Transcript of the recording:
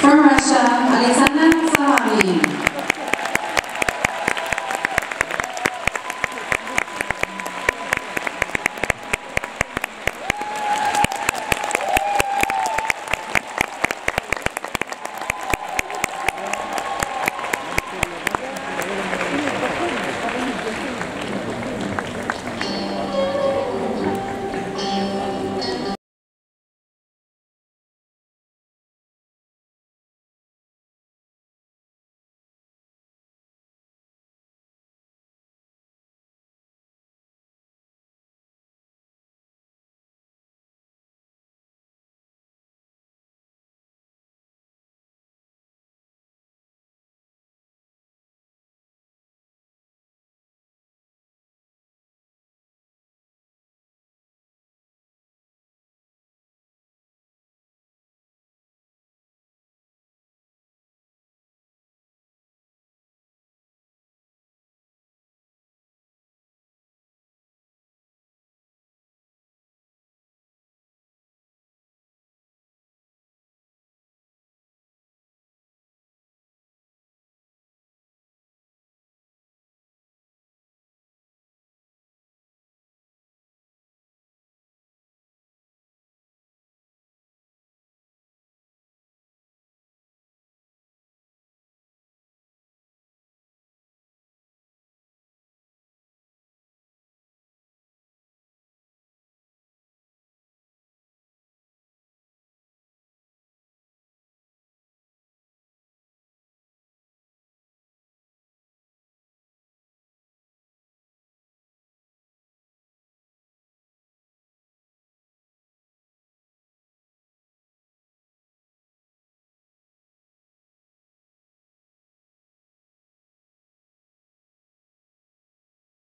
From Russia, Alexander Savami.